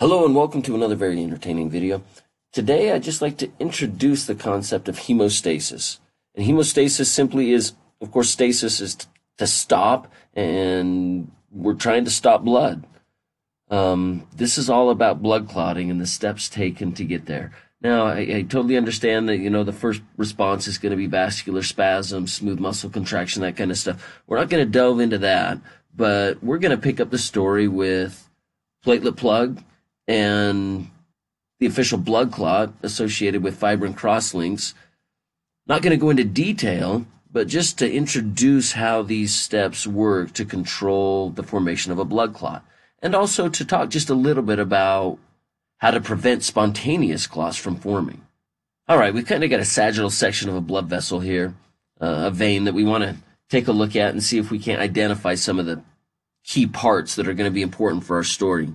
Hello and welcome to another very entertaining video. Today I'd just like to introduce the concept of hemostasis. And hemostasis simply is, of course, stasis is to stop and we're trying to stop blood. Um, this is all about blood clotting and the steps taken to get there. Now, I, I totally understand that, you know, the first response is going to be vascular spasm, smooth muscle contraction, that kind of stuff. We're not going to delve into that, but we're going to pick up the story with platelet plug and the official blood clot associated with fibrin crosslinks. Not going to go into detail, but just to introduce how these steps work to control the formation of a blood clot. And also to talk just a little bit about how to prevent spontaneous clots from forming. All right, we've kind of got a sagittal section of a blood vessel here, uh, a vein that we want to take a look at and see if we can't identify some of the key parts that are going to be important for our story.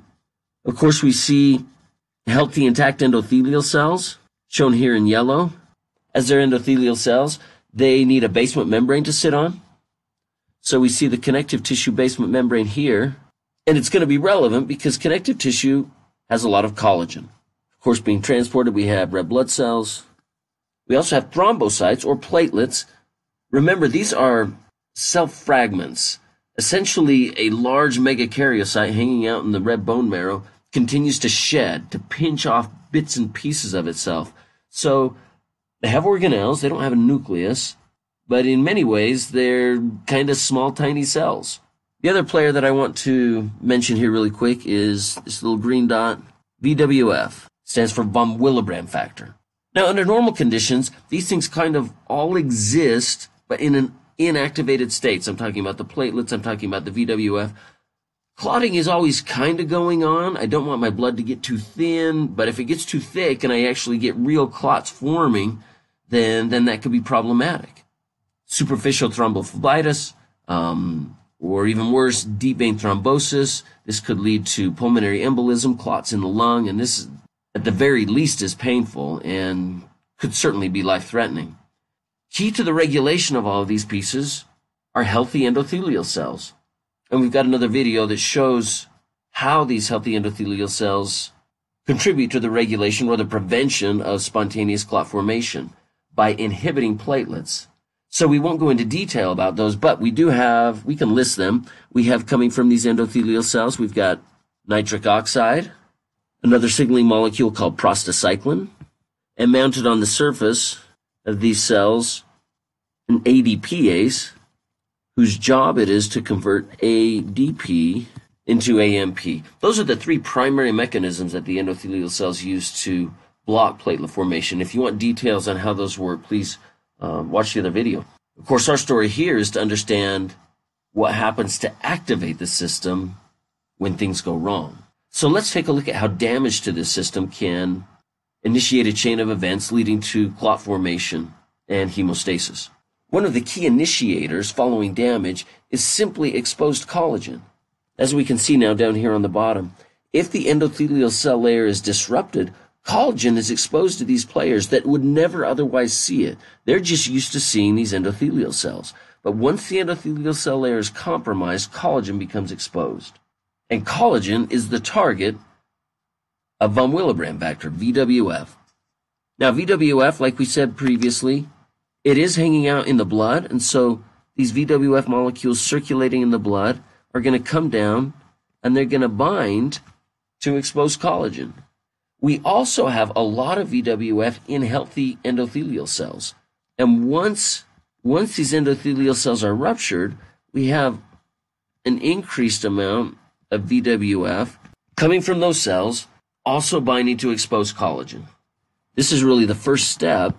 Of course, we see healthy intact endothelial cells, shown here in yellow. As they're endothelial cells, they need a basement membrane to sit on. So we see the connective tissue basement membrane here, and it's going to be relevant because connective tissue has a lot of collagen. Of course, being transported, we have red blood cells. We also have thrombocytes or platelets. Remember, these are cell fragments. Essentially, a large megakaryocyte hanging out in the red bone marrow continues to shed, to pinch off bits and pieces of itself. So they have organelles, they don't have a nucleus, but in many ways, they're kind of small, tiny cells. The other player that I want to mention here really quick is this little green dot, VWF, stands for von Willebrand factor. Now, under normal conditions, these things kind of all exist, but in an inactivated states. I'm talking about the platelets, I'm talking about the VWF. Clotting is always kind of going on. I don't want my blood to get too thin, but if it gets too thick and I actually get real clots forming, then, then that could be problematic. Superficial thrombophlebitis, um, or even worse, deep vein thrombosis. This could lead to pulmonary embolism, clots in the lung, and this, at the very least, is painful and could certainly be life threatening. Key to the regulation of all of these pieces are healthy endothelial cells. And we've got another video that shows how these healthy endothelial cells contribute to the regulation or the prevention of spontaneous clot formation by inhibiting platelets so we won't go into detail about those, but we do have, we can list them. We have coming from these endothelial cells, we've got nitric oxide, another signaling molecule called prostacyclin, and mounted on the surface of these cells, an ADPase, whose job it is to convert ADP into AMP. Those are the three primary mechanisms that the endothelial cells use to block platelet formation. If you want details on how those work, please um, watch the other video. Of course, our story here is to understand what happens to activate the system when things go wrong. So let's take a look at how damage to this system can initiate a chain of events leading to clot formation and hemostasis. One of the key initiators following damage is simply exposed collagen. As we can see now down here on the bottom, if the endothelial cell layer is disrupted, Collagen is exposed to these players that would never otherwise see it. They're just used to seeing these endothelial cells. But once the endothelial cell layer is compromised, collagen becomes exposed. And collagen is the target of von Willebrand factor, VWF. Now, VWF, like we said previously, it is hanging out in the blood, and so these VWF molecules circulating in the blood are going to come down and they're going to bind to exposed collagen. We also have a lot of VWF in healthy endothelial cells. And once, once these endothelial cells are ruptured, we have an increased amount of VWF coming from those cells, also binding to exposed collagen. This is really the first step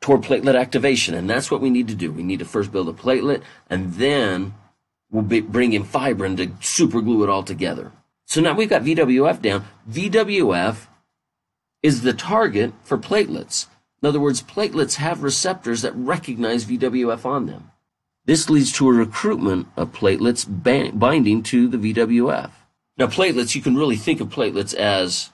toward platelet activation, and that's what we need to do. We need to first build a platelet, and then we'll be, bring in fibrin to superglue it all together. So now we've got VWF down. VWF is the target for platelets. In other words, platelets have receptors that recognize VWF on them. This leads to a recruitment of platelets binding to the VWF. Now, platelets, you can really think of platelets as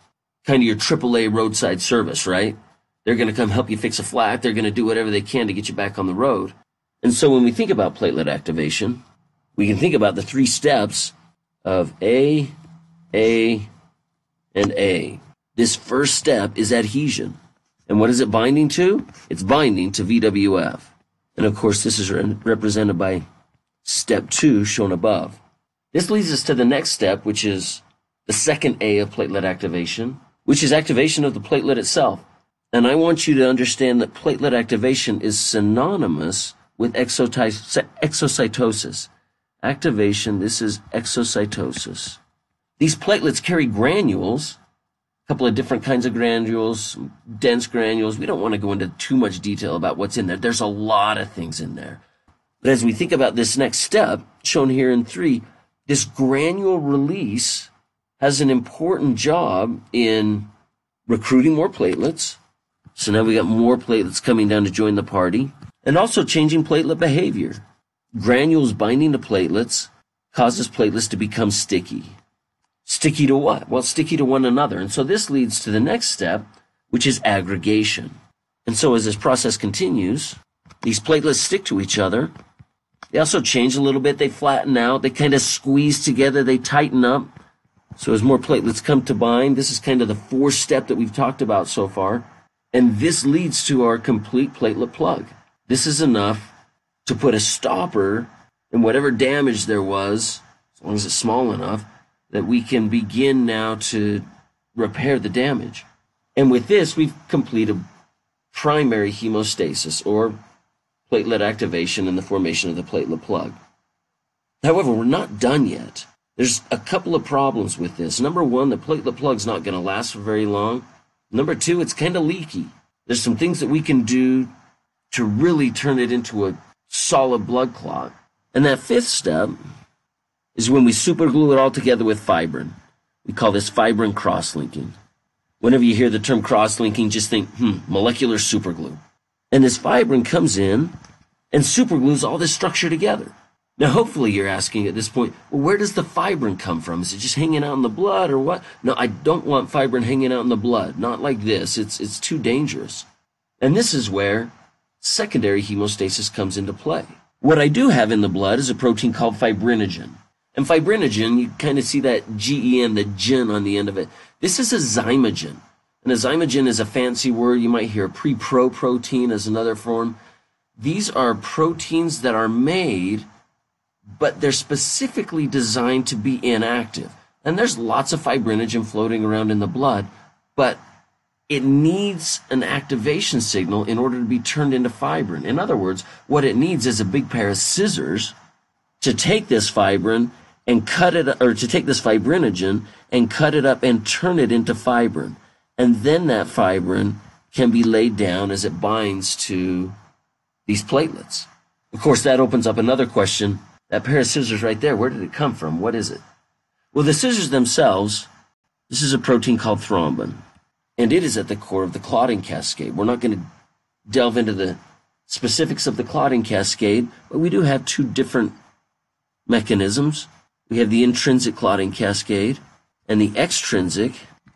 kind of your AAA roadside service, right? They're going to come help you fix a flat. They're going to do whatever they can to get you back on the road. And so when we think about platelet activation, we can think about the three steps of A, A, and A. This first step is adhesion. And what is it binding to? It's binding to VWF. And of course, this is re- represented by step two shown above. This leads us to the next step, which is the second A of platelet activation, which is activation of the platelet itself. And I want you to understand that platelet activation is synonymous with exocytosis. Activation, this is exocytosis. These platelets carry granules, a couple of different kinds of granules, dense granules. We don't want to go into too much detail about what's in there. There's a lot of things in there. But as we think about this next step, shown here in three, this granule release has an important job in recruiting more platelets. So now we got more platelets coming down to join the party and also changing platelet behavior. Granules binding to platelets causes platelets to become sticky. Sticky to what? Well, sticky to one another. And so this leads to the next step, which is aggregation. And so as this process continues, these platelets stick to each other. They also change a little bit. They flatten out. They kind of squeeze together. They tighten up. So as more platelets come to bind, this is kind of the four step that we've talked about so far. And this leads to our complete platelet plug. This is enough to put a stopper in whatever damage there was, as long as it's small enough, that we can begin now to repair the damage. And with this, we've completed primary hemostasis or platelet activation and the formation of the platelet plug. However, we're not done yet. There's a couple of problems with this. Number one, the platelet plug's not going to last for very long. Number two, it's kind of leaky. There's some things that we can do to really turn it into a solid blood clot. And that fifth step is when we superglue it all together with fibrin. We call this fibrin cross-linking. Whenever you hear the term cross-linking, just think, hmm, molecular superglue. And this fibrin comes in and superglues all this structure together. Now, hopefully you're asking at this point, well, where does the fibrin come from? Is it just hanging out in the blood or what? No, I don't want fibrin hanging out in the blood. Not like this. It's, it's too dangerous. And this is where secondary hemostasis comes into play. What I do have in the blood is a protein called fibrinogen. And fibrinogen, you kind of see that GEN, the gen on the end of it. This is a zymogen. And a zymogen is a fancy word. You might hear pre-pro protein as another form. These are proteins that are made but they're specifically designed to be inactive. And there's lots of fibrinogen floating around in the blood, but it needs an activation signal in order to be turned into fibrin. In other words, what it needs is a big pair of scissors to take this fibrin and cut it, or to take this fibrinogen and cut it up and turn it into fibrin. And then that fibrin can be laid down as it binds to these platelets. Of course, that opens up another question that pair of scissors right there, where did it come from? What is it? Well, the scissors themselves, this is a protein called thrombin, and it is at the core of the clotting cascade. We're not going to delve into the specifics of the clotting cascade, but we do have two different mechanisms. We have the intrinsic clotting cascade and the extrinsic,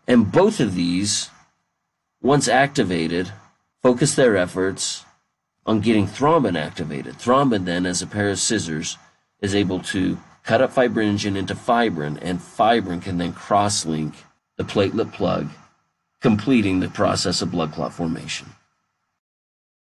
and both of these, once activated, focus their efforts on getting thrombin activated. Thrombin then, as a pair of scissors, is able to cut up fibrinogen into fibrin, and fibrin can then cross-link the platelet plug, completing the process of blood clot formation.